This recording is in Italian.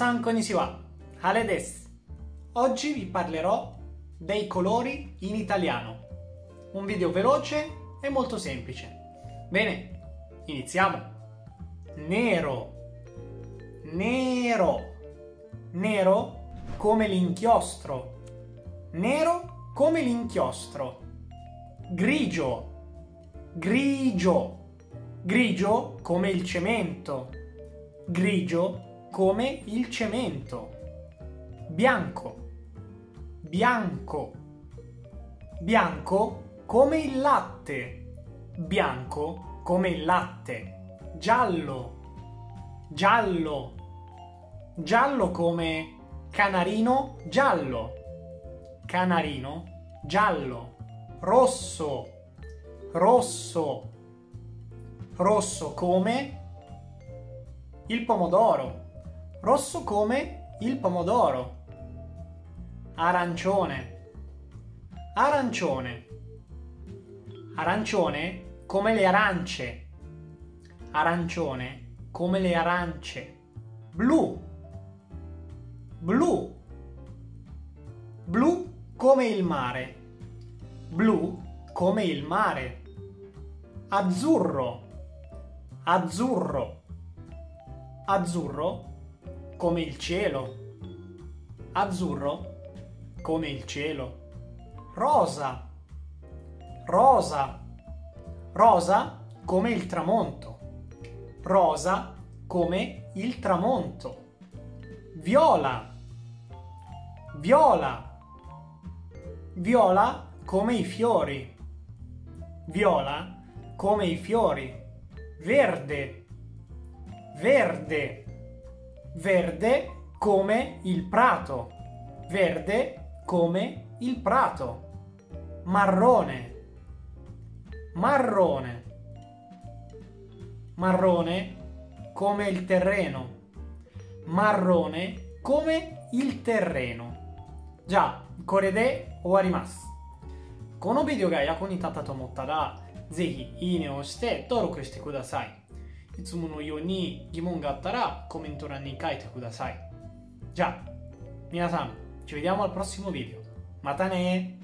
Minasan konnichiwa, Hale desu. Oggi vi parlerò dei colori in italiano. Un video veloce e molto semplice. Bene, iniziamo. Nero, nero, nero come l'inchiostro, nero come l'inchiostro. Grigio, grigio, grigio come il cemento, grigio come il cemento. Bianco, bianco, bianco come il latte, bianco come il latte. Giallo, giallo, giallo come canarino giallo, canarino giallo. Rosso, rosso, rosso come il pomodoro, rosso come il pomodoro, arancione, arancione, arancione come le arance, arancione come le arance, blu, blu, blu come il mare, blu come il mare, azzurro, azzurro. Azzurro come il cielo, azzurro come il cielo, rosa, rosa, rosa come il tramonto, rosa come il tramonto, viola, viola, viola come i fiori, viola come i fiori, verde, verde, verde come il prato, verde come il prato, marrone, marrone, marrone come il terreno, marrone come il terreno. じゃあ、これで終わります。このビデオが役に立ったと思ったら、ぜひいいねを押して登録してください。い つものように疑問があったらコメント欄に書いてください。じゃあ、皆さん、ci vediamo al prossimo video. またね